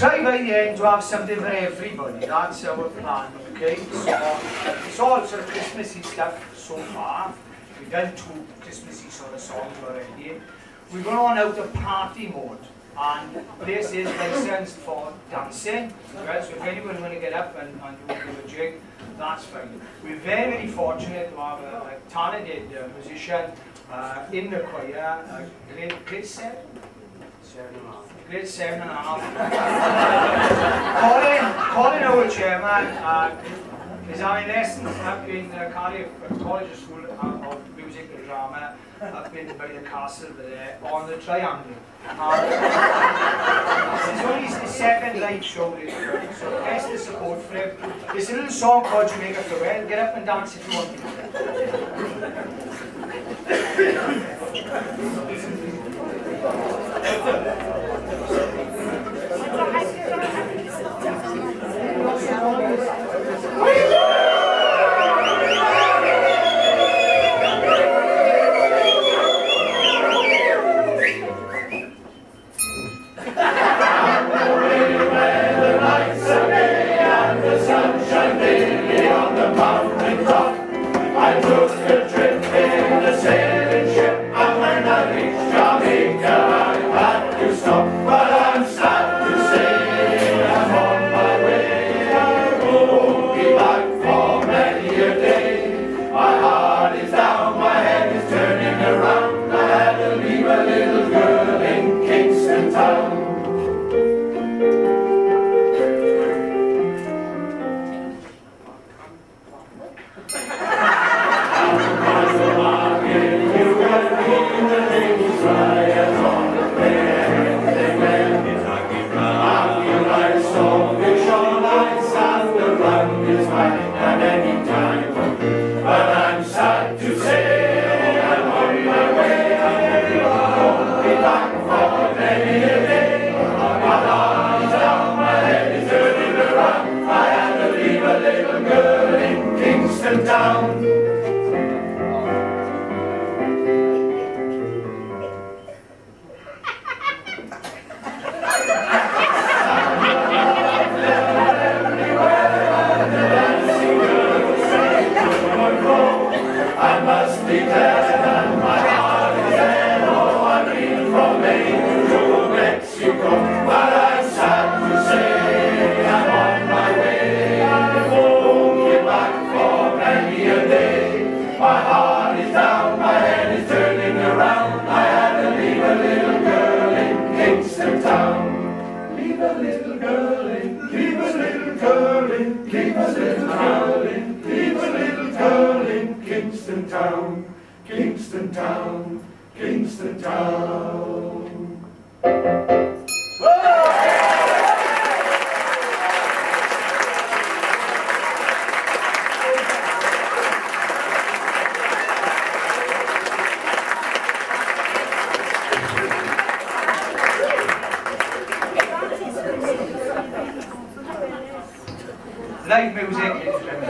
try by the end to have something for everybody. That's our plan, okay? So it's all sort of Christmassy stuff so far. We've done two Christmassy sort of songs already. We're going on out of party mode. And this is licensed for dancing. Right? So if anyone want to get up and, and do, do a jig, that's fine. We're very, very fortunate to have a, a talented uh, musician uh, in the choir, uh, grade, grade seven? Seven and a half. Grade seven and a half. Colin, Colin, our chairman, uh, is having lessons up in uh, Cardiff College School of Music and Drama up in by the castle there on the triangle. Um, it's only his second live show this year, so best the support for him. There's a little song called Jamaica Farewell. Get up and dance if you want to. どうも。Kingston Town, Kingston Town. Live music.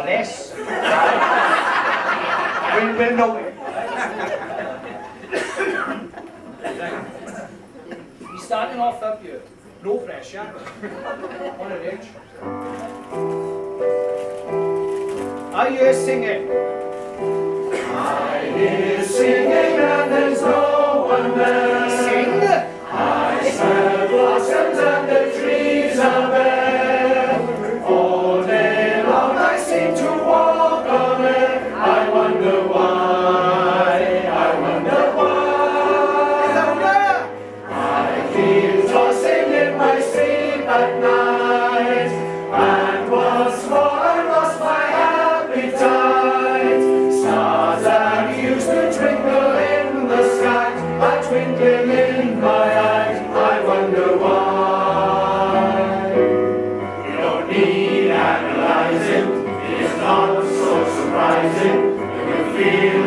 or, or less. we'll, we'll know it. We're starting off up here. No pressure. On a edge. Are you singing? I hear singing Spirit.